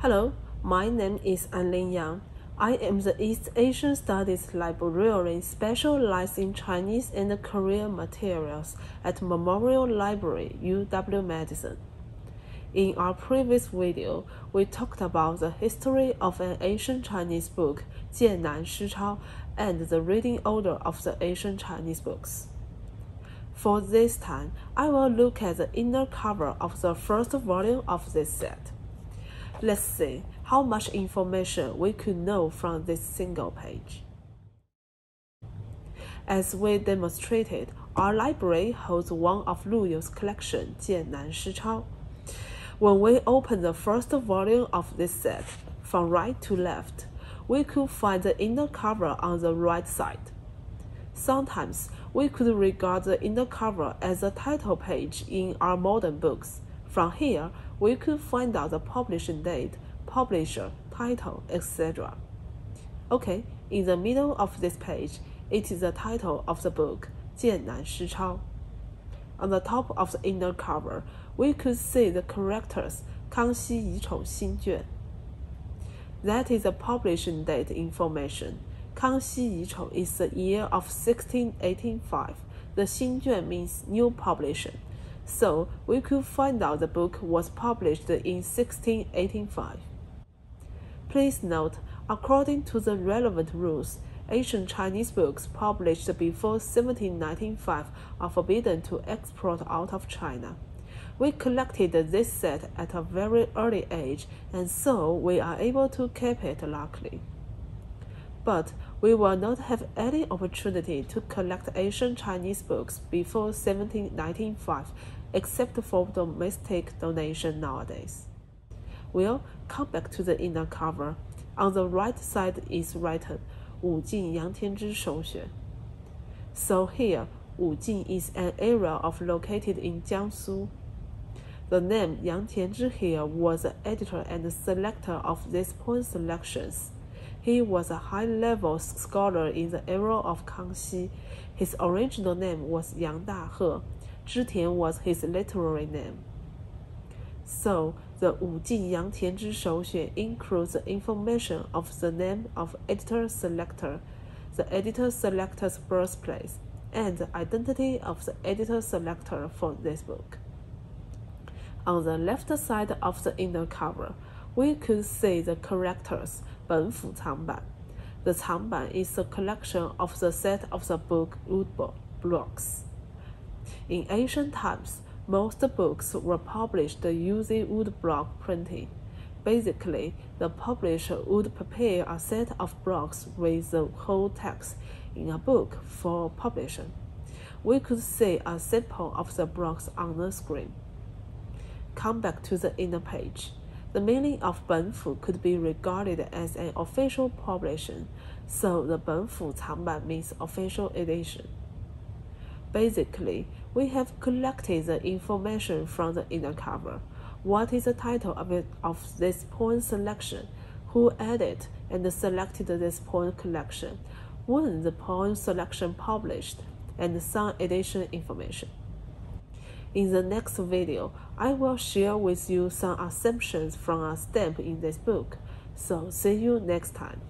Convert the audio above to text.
Hello, my name is Anlin Yang. I am the East Asian Studies Librarian specialized in Chinese and Korean materials at Memorial Library, UW Madison. In our previous video, we talked about the history of an ancient Chinese book, Jiannan Shichao, and the reading order of the ancient Chinese books. For this time, I will look at the inner cover of the first volume of this set. Let's see how much information we could know from this single page. As we demonstrated, our library holds one of Lu You's collection, Jiannan Shichao. When we open the first volume of this set, from right to left, we could find the inner cover on the right side. Sometimes we could regard the inner cover as a title page in our modern books. From here, we could find out the publishing date, publisher, title, etc. Okay, in the middle of this page, it is the title of the book, 剑南诗抄. On the top of the inner cover, we could see the characters 康熙乙丑新镌. That is the publishing date information. 康熙遗宠 is the year of 1685. The 新卷 means new publishing so we could find out the book was published in 1685. Please note, according to the relevant rules, ancient Chinese books published before 1795 are forbidden to export out of China. We collected this set at a very early age, and so we are able to keep it luckily. But we will not have any opportunity to collect ancient Chinese books before 1795, except for domestic donation nowadays. We'll come back to the inner cover. On the right side is written Wu Jin Yang Tianzhi Shouxue. So here, Wu Jin is an area of located in Jiangsu. The name Yang Tianzhi here was the editor and selector of these poem selections. He was a high-level scholar in the era of Kangxi. His original name was Yang Dahe. Zhitian was his literary name. So, the Wu Jin Yang Tianzhi Shouxue includes the information of the name of editor selector, the editor selector's birthplace, and the identity of the editor selector for this book. On the left side of the inner cover, we could see the characters Benfu Changban. Is a collection of the set of the book root blocks. In ancient times, most books were published using woodblock printing. Basically, the publisher would prepare a set of blocks with the whole text in a book for publishing. We could see a sample of the blocks on the screen. Come back to the inner page. The meaning of Benfu could be regarded as an official publication, so the Benfu Changban means official edition. Basically, we have collected the information from the inner cover. What is the title of, it, of this poem selection? Who edited and selected this poem collection? When the poem selection published? And some edition information. In the next video, I will share with you some assumptions from a stamp in this book. So see you next time.